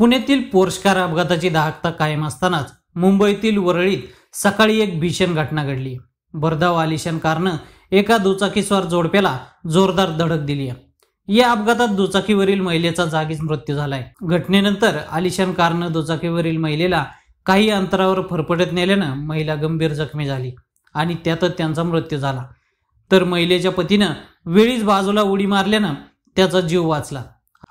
पुण्यातील पोर्शकार अपघाताची दाहकता कायम असतानाच मुंबईतील वरळीत सकाळी एक भीषण घटना घडली. भरधाव आलिशान कारनं एका दुचाकीस्वार जोडप्याला जोरदार धडक दिली या अपघातात दुचाकीवरील महिलेचा जागीच मृत्यू झालाय. घटनेनंतर आलिशान कारनं दुचाकीवरील महिलेला काही अंतरावर फरफटत नेल्यानं महिला गंभीर जखमी झाली आणि त्यातच त्यांचा मृत्यू झाला. तर महिलेच्या पतीनं वेळीच बाजूला उडी मारल्यानं त्याचा जीव वाचला.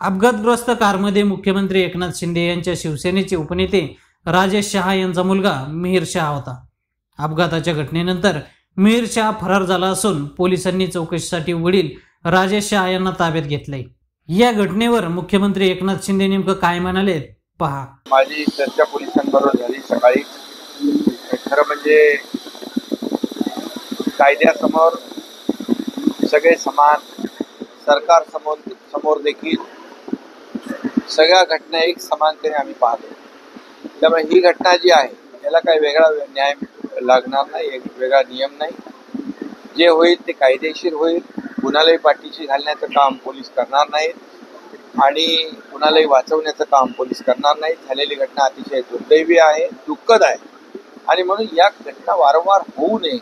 अपघातग्रस्त कारमध्ये मुख्यमंत्री एकनाथ शिंदे यांच्या शिवसेनेचे उपनेते राजेश शहा यांचा मुलगा मिहीर शहा होता. अपघाताच्या घटनेनंतर मिहीर शहा फरार झाला असून पोलिसांनी चौकशीसाठी वडील राजेश शहा यांना ताब्यात घेतले. या घटनेवर मुख्यमंत्री एकनाथ शिंदे नेमकं काय म्हणाले पहा. माझी चर्चा पोलिसांबरोबर झाली सकाळी. खरं म्हणजे कायद्यासमोर सगळे समान सरकार समोर समोर देखील सगळ्या घटना एक समानतेने आम्ही पाहतो. त्यामुळे ही घटना जी आहे याला काही वेगळा न्याय लागणार नाही एक वेगळा नियम नाही. जे होईल ते कायदेशीर होईल. कुणालाही पाठीशी घालण्याचं काम पोलीस करणार नाहीत. आणि कुणालाही वाचवण्याचं काम पोलीस करणार नाहीत. झालेली घटना अतिशय दुर्दैवी आहे दुःखद आहे. आणि म्हणून या घटना वारंवार होऊ नये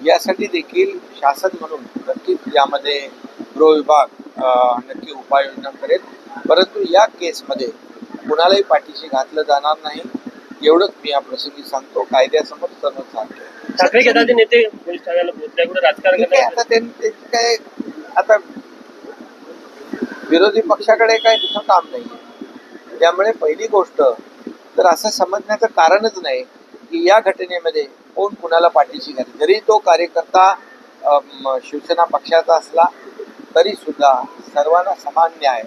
यासाठी देखील शासन म्हणून नक्कीच यामध्ये गृह विभाग नक्की उपाययोजना करेल. परंतु या केसमध्ये कुणालाही पाठीशी घातलं जाणार नाही. एवढंच मी या प्रसंगी सांगतो. कायद्यासमोर सर्व सांगतो. ठाकरे गटाचे नेते पोलीस ठाण्याला राजकारण आता काय आता विरोधी पक्षाकडे काय तिथं काम नाही. त्यामुळे पहिली गोष्ट तर असं समजण्याचं कारणच नाही की या घटनेमध्ये कोण कुणाला पाठीशी घाले जरी तो कार्यकर्ता शिवसेना पक्षाचा असला तरी सुद्धा सर्वांना समान न्याय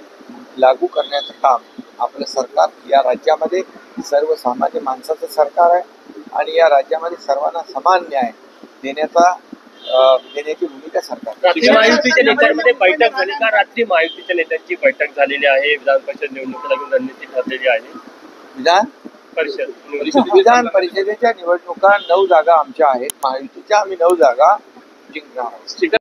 लागू करण्याचं काम आपलं सरकार या राज्यामध्ये सर्वसामान्य माणसाचं सरकार आहे आणि या राज्यामध्ये सर्वांना समान न्याय देण्याचा देण्याची भूमिका सरकार रात्री महायुतीच्या नेत्यांमध्ये बैठक झाली का? रात्री महायुतीच्या नेत्यांची बैठक झालेली आहे. विधान परिषद निवडणुकीला घेऊन रणनीती ठरलेली आहे. विधान? परिषद विधान परिषदेच्या निवडणुका नऊ जागा आमच्या आहेत. महायुतीच्या आम्ही नऊ जागा जिंकणार आहोत.